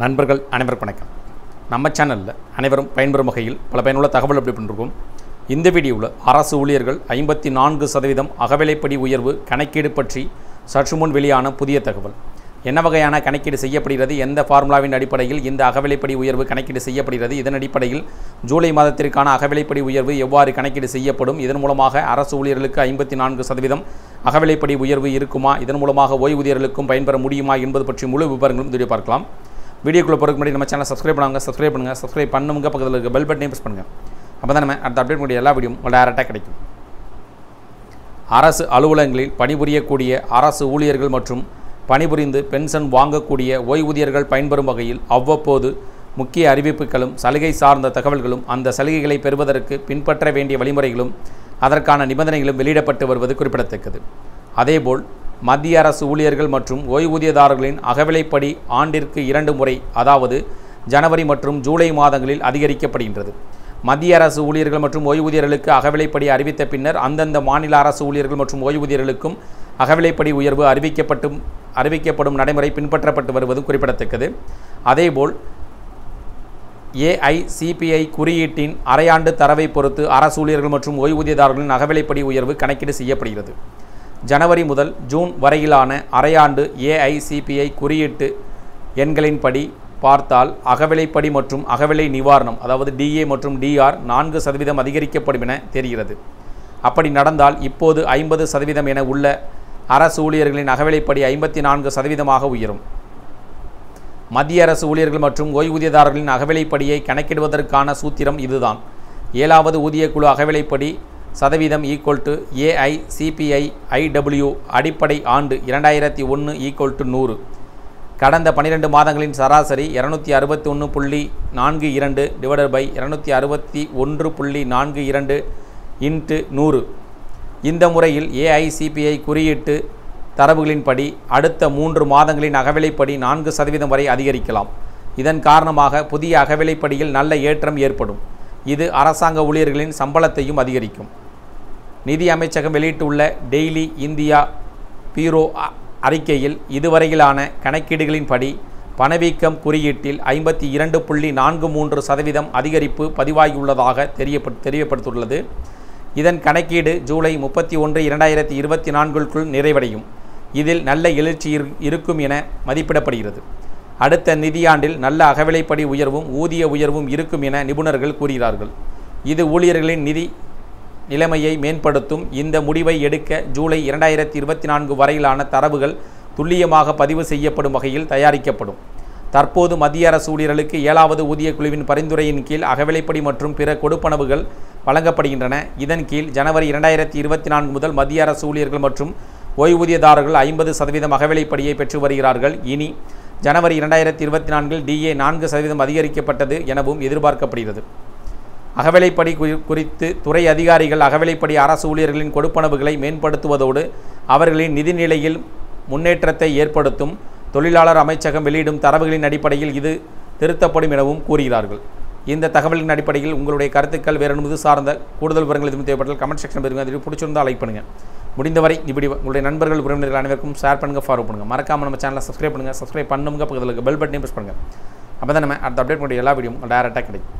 நண்பர்கள் அனைவருக்கும் வணக்கம். நம்ம சேனலில் அனைவரும் பயன்பெறும் வகையில் பல பயனுள்ள தகவல் அப்படி பண்ணிருக்கோம். இந்த வீடியோவில் அரசு ஊழியர்கள் ஐம்பத்தி நான்கு சதவீதம் அகவிலைப்படி உயர்வு கணக்கீடு பற்றி சற்று முன் வெளியான புதிய தகவல். என்ன வகையான கணக்கீடு செய்யப்படுகிறது எந்த ஃபார்முலாவின் அடிப்படையில் இந்த அகவிலைப்படி உயர்வு கணக்கீடு செய்யப்படுகிறது இதன் அடிப்படையில் ஜூலை மாதத்திற்கான அகவிலைப்படி உயர்வு எவ்வாறு கணக்கீடு செய்யப்படும் இதன் மூலமாக அரசு ஊழியர்களுக்கு ஐம்பத்தி நான்கு சதவீதம் அகவிலைப்படி உயர்வு இருக்குமா இதன் மூலமாக ஓய்வூதியர்களுக்கும் பயன்பெற முடியுமா என்பது பற்றி முழு விவரங்களும் வீடியோ பார்க்கலாம். வீடியோக்குள்ளே போகிறதுக்கு முன்னாடி நம்ம சேனலை சப்ஸ்கிரைப் பண்ணுவாங்க சப்ஸ்கிரைப் பண்ணுங்கள் சப்ஸ்கிரைப் பண்ணுங்க பக்கத்தில் இருக்க பெல் பட்டனையும் ப்ரெஸ் பண்ணுங்கள் அப்போ தான் நம்ம அடுத்த அப்டேட் கூடிய எல்லா வீடியோ உங்களுக்கு டேரெக்டாக கிடைக்கும். அரசு அலுவலகங்களில் பணிபுரியக்கூடிய அரசு ஊழியர்கள் மற்றும் பணிபுரிந்து பென்ஷன் வாங்கக்கூடிய ஓய்வூதியர்கள் பயன்பெறும் வகையில் அவ்வப்போது முக்கிய அறிவிப்புகளும் சலுகை சார்ந்த தகவல்களும் அந்த சலுகைகளை பெறுவதற்கு பின்பற்ற வேண்டிய வழிமுறைகளும் அதற்கான நிபந்தனைகளும் வெளியிடப்பட்டு வருவது குறிப்பிடத்தக்கது. அதேபோல் மத்திய அரசு ஊழியர்கள் மற்றும் ஓய்வூதியதாரர்களின் அகவிலைப்படி ஆண்டிற்கு இரண்டு முறை அதாவது ஜனவரி மற்றும் ஜூலை மாதங்களில் அதிகரிக்கப்படுகின்றது. மத்திய அரசு ஊழியர்கள் மற்றும் ஓய்வூதியர்களுக்கு அகவிலைப்படி அறிவித்த பின்னர் அந்தந்த மாநில அரசு ஊழியர்கள் மற்றும் ஓய்வூதியர்களுக்கும் அகவிலைப்படி உயர்வு அறிவிக்கப்பட்டும் அறிவிக்கப்படும் நடைமுறை பின்பற்றப்பட்டு வருவதும் குறிப்பிடத்தக்கது. அதேபோல் ஏஐசிபிஐ குறியீட்டின் அரையாண்டு தரவை பொறுத்து அரசு ஊழியர்கள் மற்றும் ஓய்வூதியதாரர்களின் அகவிலைப்படி உயர்வு கணக்கீடு செய்யப்படுகிறது. ஜனவரி முதல் ஜூன் வரையிலான அரையாண்டு ஏஐசிபிஐ குறியீட்டு எண்களின்படி பார்த்தால் அகவிலைப்படி மற்றும் அகவிலை நிவாரணம் அதாவது டிஏ மற்றும் டிஆர் நான்கு சதவீதம் அதிகரிக்கப்படும் என தெரிகிறது. அப்படி நடந்தால் இப்போது ஐம்பது சதவீதம் என உள்ள அரசு ஊழியர்களின் அகவிலைப்படி ஐம்பத்தி நான்கு சதவீதமாக உயரும். மத்திய அரசு ஊழியர்கள் மற்றும் ஓய்வூதியதாரர்களின் அகவிலைப்படியை கணக்கிடுவதற்கான சூத்திரம் இதுதான். ஏழாவது ஊதியக்குழு அகவிலைப்படி சதவீதம் equal to AI CPI IW அடிப்படை ஆண்டு இரண்டாயிரத்தி ஒன்று ஈக்குவல் டு நூறு. கடந்த பன்னிரெண்டு மாதங்களின் சராசரி இரநூத்தி அறுபத்தி ஒன்று புள்ளி நான்கு இரண்டு டிவைடட் பை இரநூத்தி அறுபத்தி ஒன்று புள்ளி நான்கு இரண்டு இன்ட்டு நூறு. இந்த முறையில் ஏஐசிபிஐ குறியீட்டு தரவுகளின்படி அடுத்த மூன்று மாதங்களின் அகவிலைப்படி நான்கு சதவீதம் வரை அதிகரிக்கலாம். இதன் காரணமாக புதிய அகவிலைப்படியில் நல்ல ஏற்றம் ஏற்படும். இது அரசாங்க ஊழியர்களின் சம்பளத்தையும் அதிகரிக்கும். நிதி அமைச்சகம் வெளியிட்டுள்ள டெய்லி இந்தியா பீரோ அ- அறிக்கையில் இதுவரையிலான கணக்கீடுகளின்படி பணவீக்கம் குறியீட்டில் ஐம்பத்தி இரண்டு புள்ளி நான்கு மூன்று சதவீதம் அதிகரிப்பு பதிவாகியுள்ளதாக தெரியப்ப தெரியப்படுத்தியுள்ளது. இதன் கணக்கீடு ஜூலை முப்பத்தி ஒன்று இரண்டாயிரத்தி இருபத்தி நான்குக்குள் நிறைவடையும். இதில் நல்ல எழுச்சி இருக்கும் என மதிப்பிடப்படுகிறது. அடுத்த நிதியாண்டில் நல்ல அகவிலைப்படி உயர்வும் ஊதிய உயர்வும் இருக்கும் என நிபுணர்கள் கூறுகிறார்கள். இது ஊழியர்களின் நிதி நிலைமையை மேம்படுத்தும் இந்த முடிவை எடுக்க ஜூலை இரண்டாயிரத்தி இருபத்தி நான்கு வரையிலான தரவுகள் துல்லியமாக பதிவு செய்யப்படும் வகையில் தயாரிக்கப்படும். தற்போது மத்திய அரசு ஊழியர்களுக்கு ஏழாவது ஊதியக் குழுவின் பரிந்துரையின் கீழ் அகவிலைப்படி மற்றும் பிற கொடுப்பனவுகள் வழங்கப்படுகின்றன. இதன் கீழ் ஜனவரி இரண்டாயிரத்தி இருபத்தி நான்கு முதல் மத்திய அரசு ஊழியர்கள் மற்றும் ஓய்வூதியதாரர்கள் ஐம்பது சதவீதம் அகவிலைப்படியை பெற்று வருகிறார்கள். இனி ஜனவரி இரண்டாயிரத்தி இருபத்தி நான்கில் டிஏ நான்கு சதவீதம் அதிகரிக்கப்பட்டது எனவும் எதிர்பார்க்கப்படுகிறது. அகவிலைப்படி குறி- குறித்து துறை அதிகாரிகள் அகவிலைப்படி அரசு ஊழியர்களின் கொடுப்பனவுகளை மேம்படுத்துவதோடு அவர்களின் நிதிநிலையில் முன்னேற்றத்தை ஏற்படுத்தும் தொழிலாளர் அமைச்சகம் வெளியிடும் தரவுகளின் அடிப்படையில் இது திருத்தப்படும் எனவும் கூறுகிறார்கள். இந்த தகவலின் அடிப்படையில் உங்களுடைய கருத்துக்கள் வேறு இது சார்ந்த கூடுதல் விவரங்கள் எதுவும் தேவைப்பட்டால் கமெண்ட் செக்ஷன் பெறுங்க. அதில் பிடிச்சிருந்தால் லைக் பண்ணுங்கள் முடிந்தவரை இப்படி உங்களுடைய நண்பர்கள் உறவினர்கள் அனைவருக்கும் ஷேர் பண்ணுங்கள் ஃபாலோ பண்ணுங்கள் மறக்காமல் நம்ம சேனலை சப்ஸ்கிரைப் பண்ணுங்கள் சப்ஸ்கிரைப் பண்ணுங்க பக்கத்தில் இருக்க பெல் பட்டனையும் ப்ரெஸ் பண்ணுங்கள் அப்போ தான் நம்ம அடுத்த அப்டேட் பண்ணுற எல்லா வீடியோ டேரெக்டாக கிடைக்கும்.